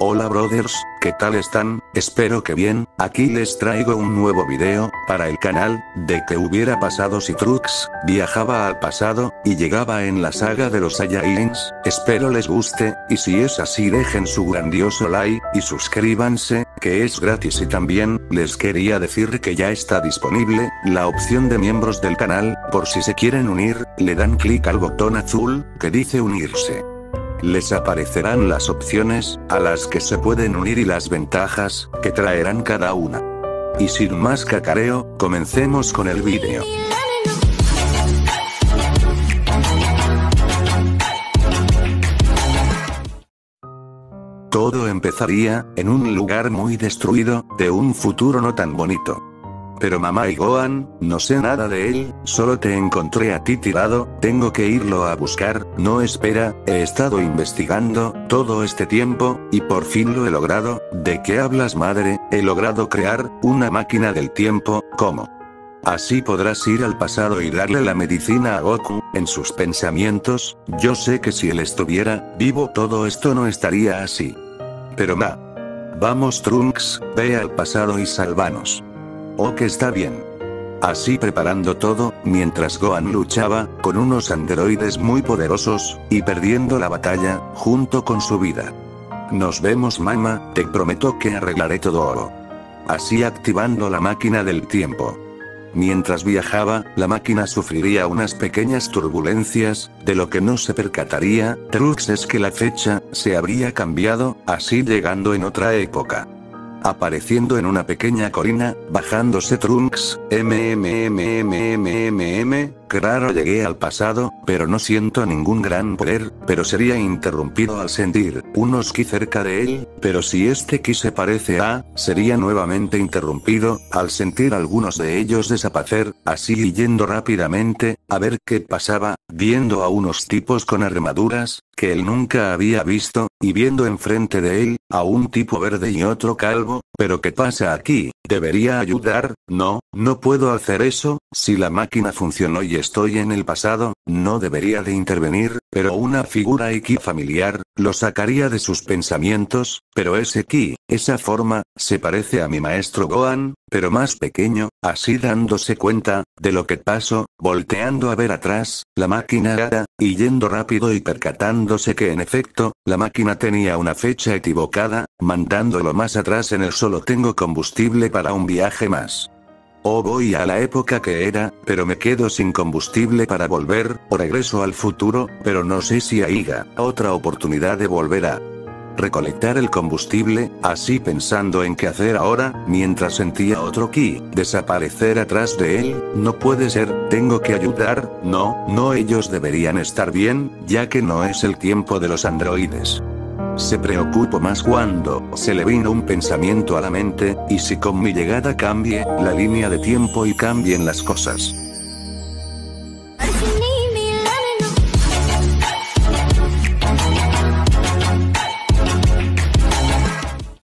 Hola brothers, ¿qué tal están? Espero que bien, aquí les traigo un nuevo video, para el canal, de que hubiera pasado si Trux, viajaba al pasado, y llegaba en la saga de los Saiyajins, espero les guste, y si es así dejen su grandioso like, y suscríbanse, que es gratis y también, les quería decir que ya está disponible, la opción de miembros del canal, por si se quieren unir, le dan clic al botón azul, que dice unirse. Les aparecerán las opciones, a las que se pueden unir y las ventajas, que traerán cada una. Y sin más cacareo, comencemos con el vídeo. Todo empezaría, en un lugar muy destruido, de un futuro no tan bonito. Pero mamá y Gohan, no sé nada de él, solo te encontré a ti tirado, tengo que irlo a buscar, no espera, he estado investigando, todo este tiempo, y por fin lo he logrado, ¿de qué hablas madre? He logrado crear, una máquina del tiempo, ¿cómo? Así podrás ir al pasado y darle la medicina a Goku, en sus pensamientos, yo sé que si él estuviera, vivo todo esto no estaría así. Pero ma. Vamos Trunks, ve al pasado y salvanos. Oh que está bien. Así preparando todo, mientras Gohan luchaba, con unos androides muy poderosos, y perdiendo la batalla, junto con su vida. Nos vemos mama, te prometo que arreglaré todo. Así activando la máquina del tiempo. Mientras viajaba, la máquina sufriría unas pequeñas turbulencias, de lo que no se percataría, Trux es que la fecha, se habría cambiado, así llegando en otra época apareciendo en una pequeña colina, bajándose Trunks, MMMMMMM, claro llegué al pasado, pero no siento ningún gran poder, pero sería interrumpido al sentir, unos ki cerca de él, pero si este ki se parece a, sería nuevamente interrumpido, al sentir algunos de ellos desaparecer, así yendo rápidamente, a ver qué pasaba, viendo a unos tipos con armaduras, que él nunca había visto, y viendo enfrente de él, a un tipo verde y otro calvo, pero ¿qué pasa aquí? ¿Debería ayudar? No, no puedo hacer eso, si la máquina funcionó y estoy en el pasado, no debería de intervenir, pero una figura Iki familiar, lo sacaría de sus pensamientos, pero ese Ki, esa forma, se parece a mi maestro Gohan, pero más pequeño, así dándose cuenta, de lo que pasó, volteando a ver atrás, la máquina era, y yendo rápido y percatándose que en efecto, la máquina tenía una fecha equivocada, mandándolo más atrás en el solo tengo combustible para un viaje más. O voy a la época que era, pero me quedo sin combustible para volver, o regreso al futuro, pero no sé si haya otra oportunidad de volver a recolectar el combustible, así pensando en qué hacer ahora, mientras sentía otro ki desaparecer atrás de él, no puede ser, tengo que ayudar, no, no ellos deberían estar bien, ya que no es el tiempo de los androides. Se preocupó más cuando se le vino un pensamiento a la mente, y si con mi llegada cambie la línea de tiempo y cambien las cosas.